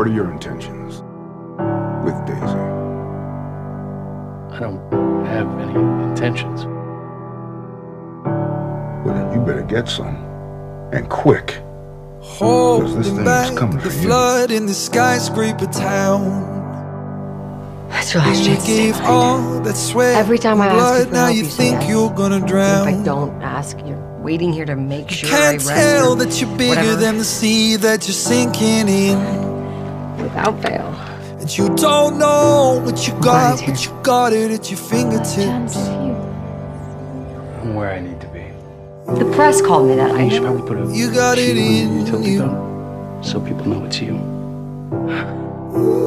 What are your intentions with Daisy? I don't have any intentions. Well, then you better get some. And quick. Holding this thing is back coming the for you. flood in the skyscraper town. That's your last You chance to say gave all that sweat Every time I and ask you for now help, you you say think yes. you're gonna drown. If I don't ask, you're waiting here to make sure I Can't tell that you're bigger whatever. than the sea that you're sinking in. Without fail. And you don't know what you got, is but here? you got it at your fingertips. I'm where I need to be. The press called me that. I You should probably put a You got it on in your utility you. belt so people know it's you.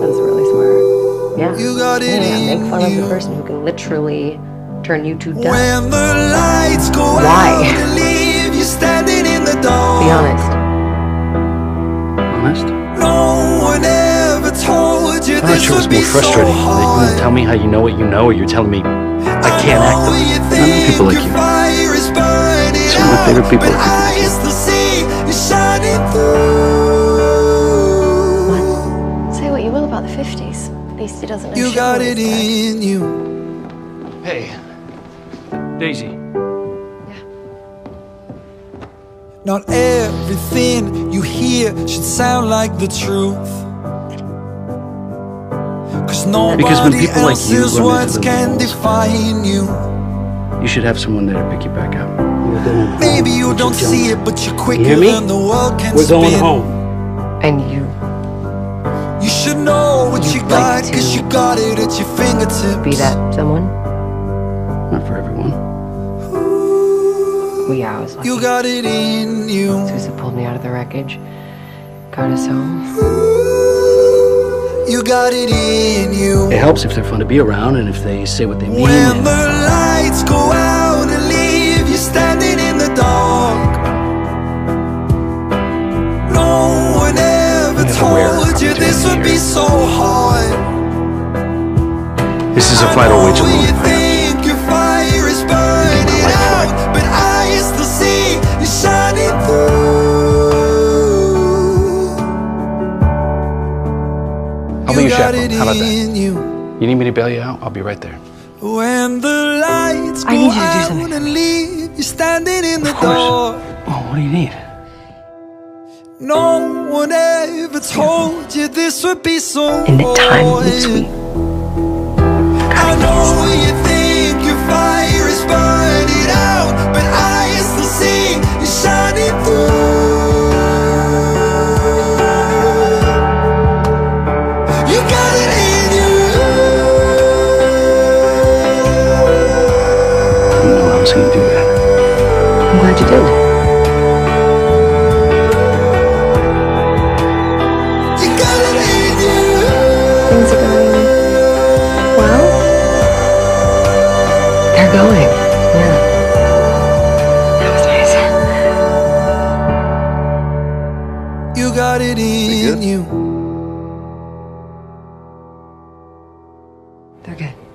That's really smart. Yeah. You got it yeah, in make fun of the person who can literally turn you to dust. When the lights go Why? out leave you standing in the dark. Be honest. Honest? I'm not sure would what's be more so frustrating. That you hard. tell me how you know what you know, or you're telling me I can't act know on you it. Not people like you. fire is burning Some of my favorite people are people like you. still see you shining through. What? Say what you will about the 50s. At least he doesn't know You got it he's in you. Hey, Daisy. Yeah. Not everything you hear should sound like the truth. Cause nobody Because when people like you else's run into words can walls- define you. You should have someone there to pick you back up. Maybe you don't see it, but you're quicker hear me? than the world can We're going spin. home. And you You should know what you You'd got, like cause to you got it at your fingertips. be that someone? Not for everyone. Well, yeah, I was lucky. You got it in you. Sousa pulled me out of the wreckage, got us home. You got it in you. It helps if they're fun to be around and if they say what they mean. When the lights go out and leave you standing in the dark. No one ever That's a rare told you this would be so hard. This is a fight I'll wage alone. Chaperone. it How about that? you. You need me to bail you out? I'll be right there. When the lights go I need you to do out something. leave you standing in the Of course. dark. Oh, what do you need? No one ever told you this would be so And the time hard. In